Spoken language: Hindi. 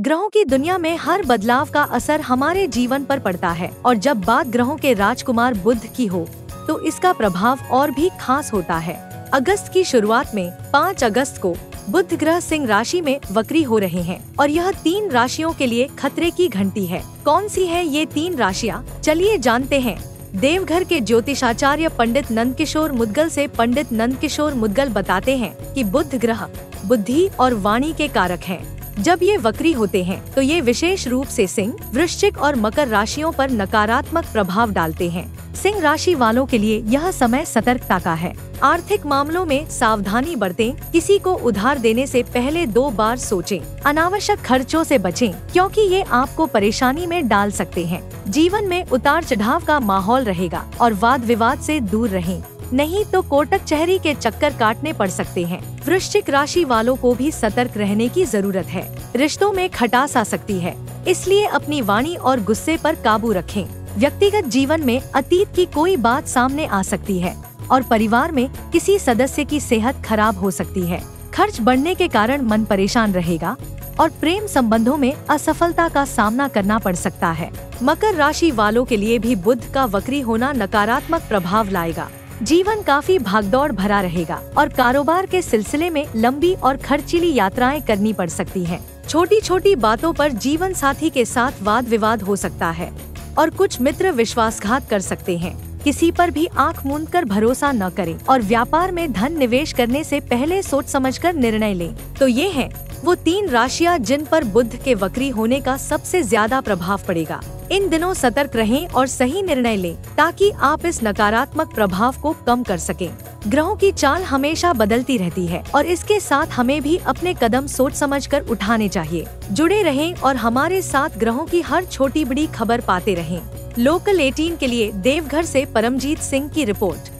ग्रहों की दुनिया में हर बदलाव का असर हमारे जीवन पर पड़ता है और जब बात ग्रहों के राजकुमार बुद्ध की हो तो इसका प्रभाव और भी खास होता है। अगस्त की शुरुआत में 5 अगस्त को बुद्ध ग्रह सिंह राशि में वक्री हो रहे हैं और यह तीन राशियों के लिए खतरे की घंटी है। कौन सी है ये तीन राशियाँ? चलिए जानते हैं। देवघर के ज्योतिषाचार्य पंडित नंद किशोर मुदगल से पंडित नंद किशोर मुदगल बताते हैं कि बुद्ध ग्रह बुद्धि और वाणी के कारक हैं। जब ये वक्री होते हैं तो ये विशेष रूप से सिंह वृश्चिक और मकर राशियों पर नकारात्मक प्रभाव डालते हैं। सिंह राशि वालों के लिए यह समय सतर्कता का है। आर्थिक मामलों में सावधानी बरतें, किसी को उधार देने से पहले दो बार सोचें, अनावश्यक खर्चों से बचें, क्योंकि ये आपको परेशानी में डाल सकते हैं। जीवन में उतार चढ़ाव का माहौल रहेगा और वाद विवाद से दूर रहें। नहीं तो कोटक चहरी के चक्कर काटने पड़ सकते हैं। वृश्चिक राशि वालों को भी सतर्क रहने की ज़रूरत है। रिश्तों में खटास आ सकती है। इसलिए अपनी वाणी और गुस्से पर काबू रखें। व्यक्तिगत जीवन में अतीत की कोई बात सामने आ सकती है और परिवार में किसी सदस्य की सेहत खराब हो सकती है। खर्च बढ़ने के कारण मन परेशान रहेगा और प्रेम संबंधों में असफलता का सामना करना पड़ सकता है। मकर राशि वालों के लिए भी बुद्ध का वक्री होना नकारात्मक प्रभाव लाएगा। जीवन काफ़ी भागदौड़ भरा रहेगा और कारोबार के सिलसिले में लंबी और खर्चीली यात्राएँ करनी पड़ सकती हैं। छोटी छोटी बातों पर जीवन साथी के साथ वाद विवाद हो सकता है और कुछ मित्र विश्वासघात कर सकते हैं। किसी पर भी आँख मूंद कर भरोसा न करें और व्यापार में धन निवेश करने से पहले सोच समझकर निर्णय लें। तो ये है, वो तीन राशियाँ जिन पर बुद्ध के वक्री होने का सबसे ज़्यादा प्रभाव पड़ेगा। इन दिनों सतर्क रहें और सही निर्णय लें ताकि आप इस नकारात्मक प्रभाव को कम कर सकें। ग्रहों की चाल हमेशा बदलती रहती है और इसके साथ हमें भी अपने कदम सोच समझ कर उठाने चाहिए जुड़े रहें और हमारे साथ ग्रहों की हर छोटी बड़ी खबर पाते रहें। लोकल 18 के लिए देवघर से परमजीत सिंह की रिपोर्ट